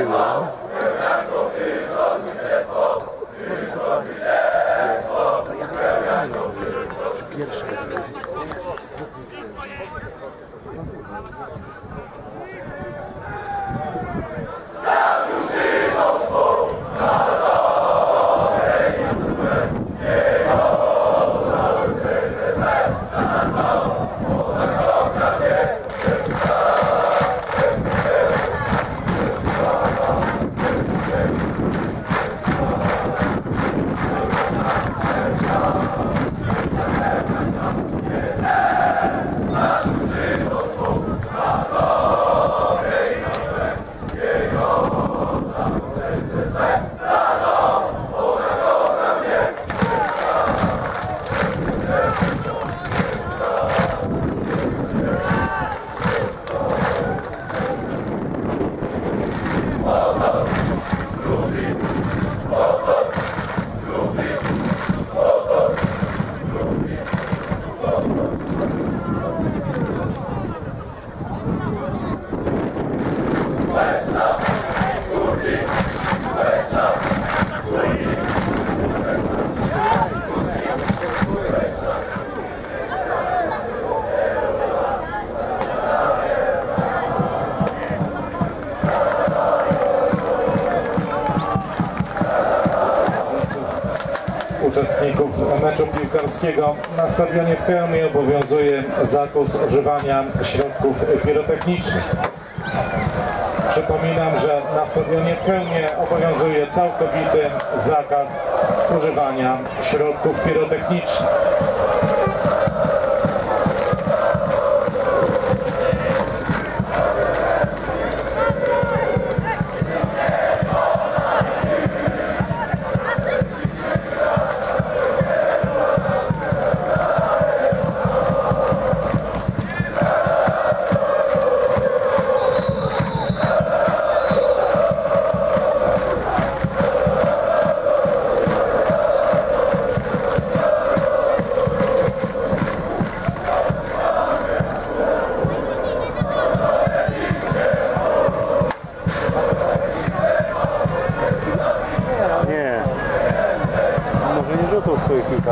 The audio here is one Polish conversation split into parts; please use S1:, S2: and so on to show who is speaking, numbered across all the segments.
S1: you love.
S2: Uczestników meczu piłkarskiego. Na stadionie w Chełmie obowiązuje zakaz używania środków pirotechnicznych. Przypominam, że na stadionie w Chełmie obowiązuje całkowity zakaz używania środków pirotechnicznych.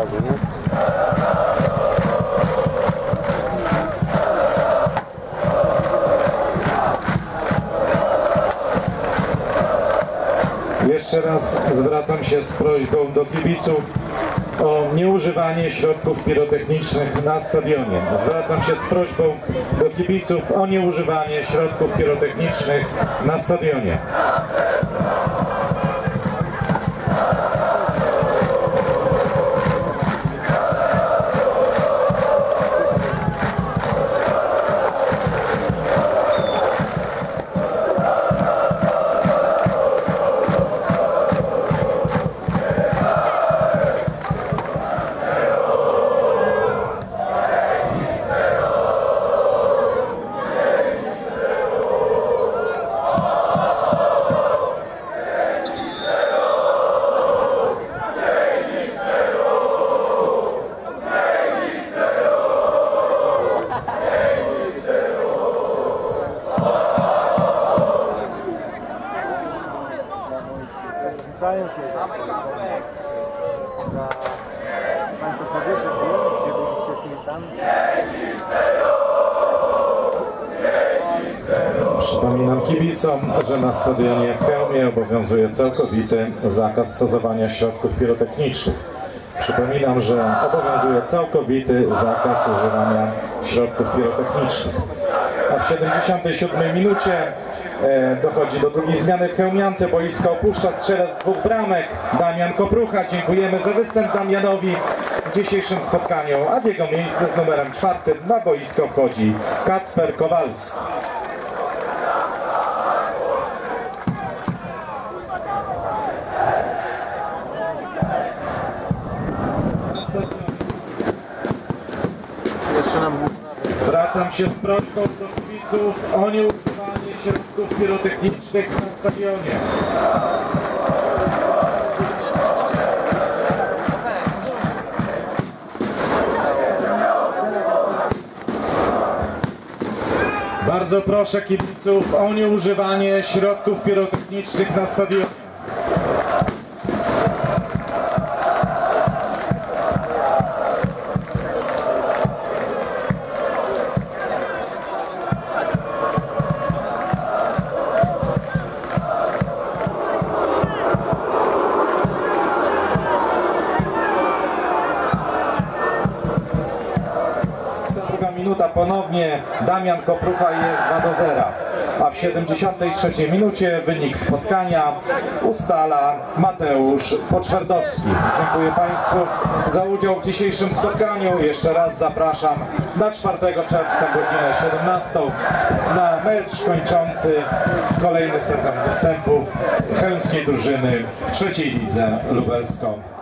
S3: Nie?
S2: Jeszcze raz zwracam się z prośbą do kibiców o nieużywanie środków pirotechnicznych na stadionie. Zwracam się z prośbą do kibiców o nieużywanie środków pirotechnicznych na stadionie.
S4: Się za Państwo gdzie byliście tam?
S2: Przypominam kibicom, że na stadionie w Chełmie obowiązuje całkowity zakaz stosowania środków pirotechnicznych. Przypominam, że obowiązuje całkowity zakaz używania środków pirotechnicznych. W 77 minucie e, dochodzi do drugiej zmiany w Chełmiance. Boisko opuszcza strzelec dwóch bramek Damian Koprucha. Dziękujemy za występ Damianowi w dzisiejszym spotkaniu, a w jego miejsce z numerem czwartym na boisko wchodzi Kacper Kowalski.
S1: Jeszcze nam
S2: Zwracam się z prośbą do kibiców o nieużywanie środków pirotechnicznych na stadionie. Bardzo proszę kibiców o nieużywanie środków pirotechnicznych na stadionie. Minuta ponownie Damian Koprucha jest 2 do 0. A w 73 minucie wynik spotkania ustala Mateusz Poczwardowski. Dziękuję Państwu za udział w dzisiejszym spotkaniu. Jeszcze raz zapraszam na 4 czerwca godzinę 17 na mecz kończący kolejny sezon występów chełmskiej drużyny w trzeciej lidze lubelską.